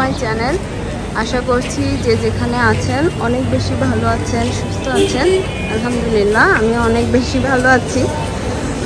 My channel. আশা করছি যে যেখানে আছেন অনেক বেশি ভালো আছেন, সুস্থ আছেন। আলহামদুলিল্লাহ, আমি অনেক বেশি ভালো আছি।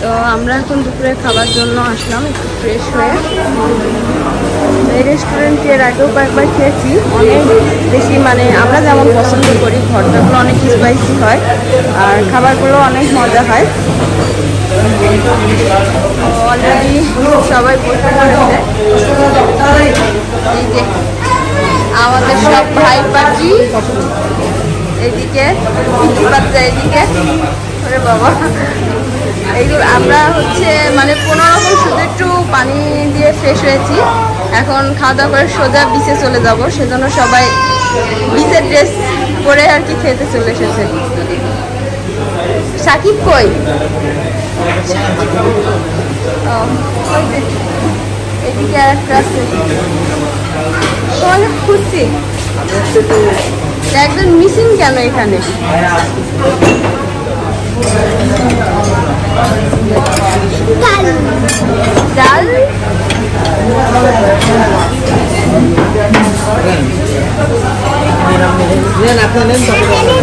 তো আমরা এখন দুপুরে খাবার জন্য আসলাম, একটু ফ্রেশ হয়ে। এই রেস্টুরেন্টে এর আগেও কয়েকবার খেয়েছি। অনেক বেশি মানে আমরা যেমন পছন্দ করি ভর্তাগুলো অনেক স্পাইসি হয়, আর খাবারগুলো অনেক মজা হয়। অলরেডি সবাই বসে এই যে আমাদের সব ভাই পাখি এইদিকে পিকি বাচ্চা এইদিকে। ওরে বাবা। এইগুলো আমরা হচ্ছে মানে কোনো শুধু একটু পানি দিয়ে ফ্রেশ হয়েছি। এখন খাওয়া দাওয়া করে সোজা বিচে চলে যাব। সেজন্য সবাই বিচের ড্রেস পরে আর কি খেতে চলে এসেছে। সাকিব কই? এদিকে আর একটা আছে। খুঁজছি। একজন মিসিং কেন এখানে? ডাল? তাড়াতাড়ি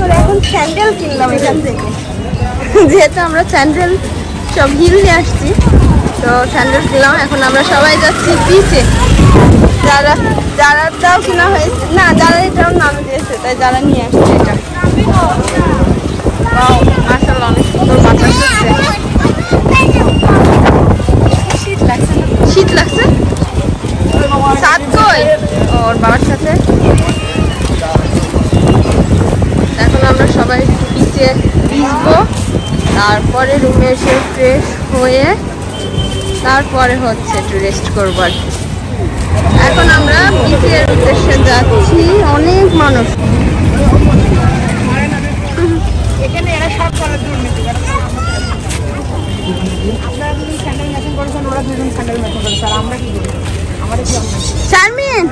করে এখন স্যান্ডেল কিনলাম এখান থেকে। যেহেতু আমরা স্যান্ডেল সব হিল নিয়ে আসছি তো স্যান্ডেল কিনলাম। এখন আমরা সবাই যাচ্ছি বিচে যারা যারাটাও কেনা হয়েছে না যারা এটাও নাম দিয়েছে তাই যারা নিয়ে আসছে এটা। মাশাআল্লাহ, অনেক সুন্দর বাবার সাথে। এখন আমরা সবাই একটু বিচে ভিজবো। তারপরে রুমে এসে ফ্রেশ হয়ে তারপরে হচ্ছে একটু রেস্ট করব আর কি। এখন আমরা বিচের উদ্দেশ্যে যাচ্ছি। অনেক মানুষ। এখানে এরা সব করে দুর্নীতি আপনারা দুজন স্যান্ডেল ম্যাচিং করেছেন ওরা দুজন স্যান্ডেল ম্যাচিং করেছে। আর আমরা কি করি? আমাদের কি শারমিন!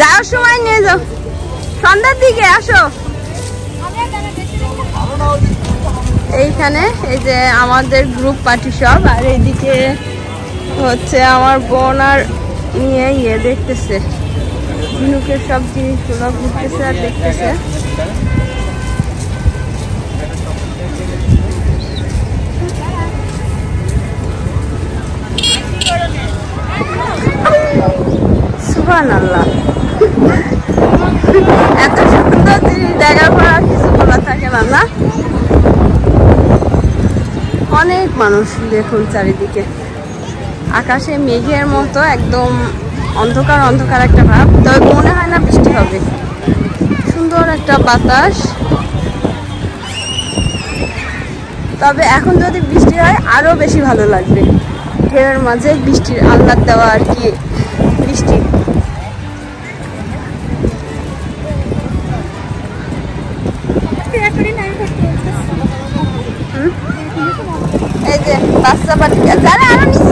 যাওয়ার সময় নিয়ে যাও। সন্ধ্যার দিকে আসো। এইখানে এই যে আমাদের গ্রুপ পার্টি সব, আর এইদিকে হচ্ছে আমার বোন আর নিয়ে ইয়ে দেখতেছে। ঝিনুকের সব জিনিসগুলো ঘুরতেছে আর দেখতেছে। আল্লাহ এত সুন্দর জিনিস দেখার পর আর কিছু বলা থাকে না না? অনেক মানুষ দেখুন চারিদিকে। আকাশে মেঘের মতো একদম অন্ধকার অন্ধকার একটা ভাব। তবে মনে হয় না বৃষ্টি হবে। সুন্দর একটা বাতাস। তবে এখন যদি বৃষ্টি হয়, আরও বেশি ভালো লাগবে। ঢেউয়ের মাঝে বৃষ্টির আহ্লাদ দেওয়া আর কি বৃষ্টি। এই যে বাচ্চা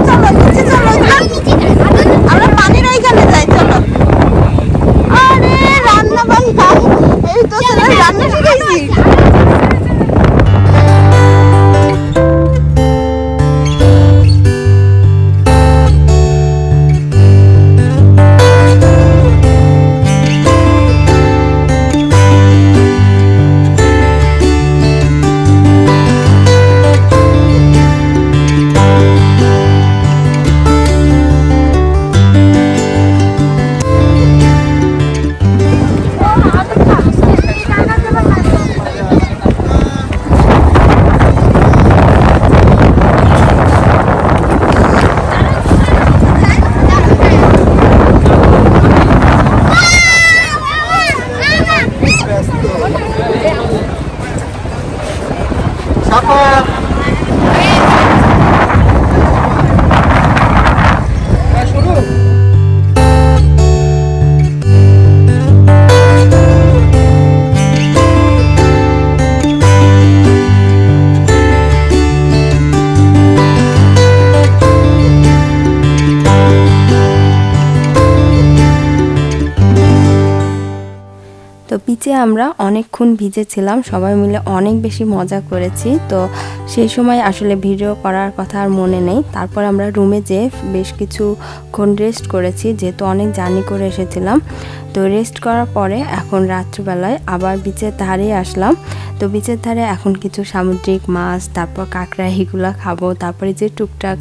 পিচে আমরা অনেকক্ষণ ভিজেছিলাম সবাই মিলে অনেক বেশি মজা করেছি তো সেই সময় আসলে ভিডিও করার কথা আর মনে নেই তারপর আমরা রুমে যেয়ে বেশ কিছুক্ষণ রেস্ট করেছি যেহেতু অনেক জার্নি করে এসেছিলাম তো রেস্ট করার পরে এখন রাত্রিবেলায় আবার বিচের ধারে আসলাম তো বিচের ধারে এখন কিছু সামুদ্রিক মাছ তারপর কাঁকড়া এগুলো খাব তারপরে যে টুকটাক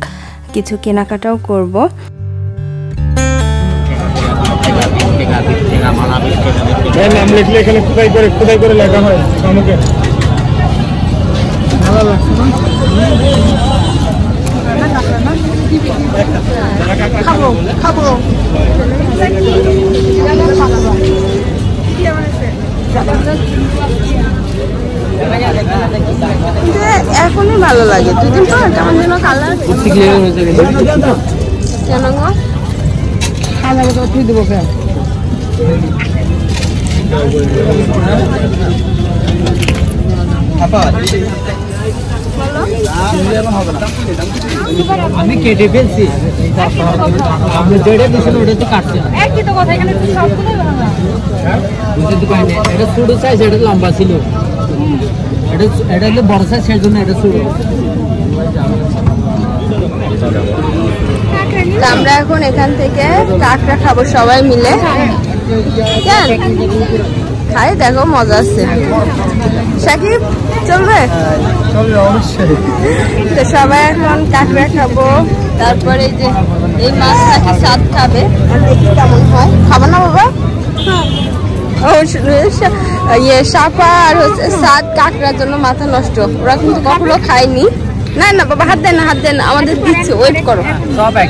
কিছু কেনাকাটাও করব এর নাম লিখলে এখানে খোদাই করে খোদাই করে লেখা হয় শামুকে ভালো লাগছে না? খাব খাব। এখনই ভালো লাগে দুদিন পর কেমন যেন কালার কেন গো? খাওয়া তো তুই দেবো আমি কেটে ফেলছি। আপনি যেটা দিয়েছেন ওটা তো কাটছে বুঝতে তো এটা ছোট সাইজ এটা লম্বা ছিল। এটা এটা হলো বড় সাইজ সেই জন্য এটা ছোট। আমরা এখন এখান থেকে কাঁকড়া খাব সবাই মিলে। কেন খাই দেখো, মজা আছে সাকিব, চলবে? তো সবাই এখন কাঁকড়া খাব। তারপরে যে, এই মাছ নাকি স্বাদ খাবে। দেখি কেমন হয় খাব না বাবা? ও ইয়ে সাপা আর হচ্ছে সাদ কাঁকড়ার জন্য মাথা নষ্ট। ওরা কিন্তু কখনো খায়নি। না না, বাবা, হাত দেন হাত দেন আমাদের দিচ্ছে ওয়েট করো। সব এক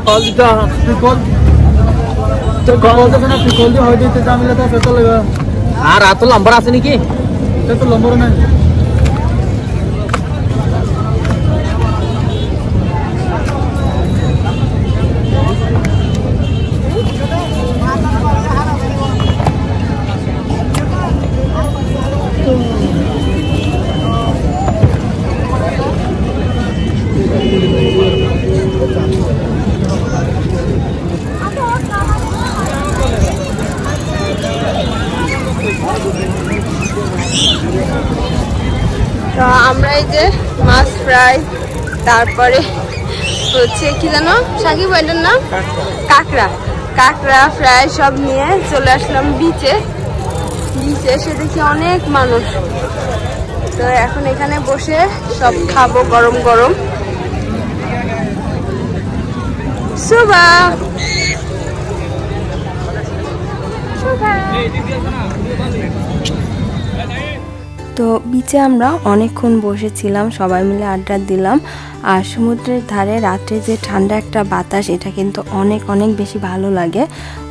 কল দিতে তুই কল তোর কল বলতে না তুই কল দিয়ে হয়তো দিতে জামিলা তো পেতো লাগা আর এত লম্বা আছে নাকি তো লম্বর নাই এই যে মাছ ফ্রাই, তারপরে হচ্ছে কি জানো সাকিব এটার নাম? কাঁকড়া। কাঁকড়া, ফ্রাই সব নিয়ে চলে আসলাম বিচে বিচে এসে দেখি অনেক মানুষ। তো এখন এখানে বসে সব খাব গরম গরম। সুবা তো বিচে আমরা অনেকক্ষণ বসেছিলাম সবাই মিলে আড্ডা দিলাম। আর সমুদ্রের ধারে রাত্রে যে ঠান্ডা একটা বাতাস, এটা কিন্তু অনেক অনেক বেশি ভালো লাগে।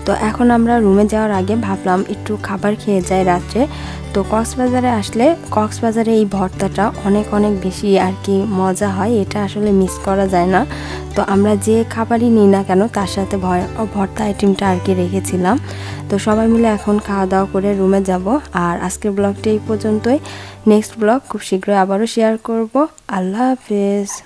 তো এখন আমরা রুমে যাওয়ার আগে ভাবলাম একটু খাবার খেয়ে যাই রাত্রে। তো কক্সবাজারে আসলে কক্সবাজারে এই ভর্তাটা অনেক অনেক বেশি আর কি মজা হয়, এটা আসলে মিস করা যায় না। তো আমরা যে খাবারই নিই না কেন, তার সাথে ভয়- ভর্তা আইটেমটা আর কি রেখেছিলাম। তো সবাই মিলে এখন খাওয়া দাওয়া করে রুমে যাব। আর আজকের ব্লগটি এই পর্যন্তই। নেক্সট ব্লগ খুব শীঘ্রই আবারও শেয়ার করব। আল্লাহ হাফেজ।